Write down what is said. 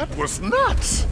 That was nuts!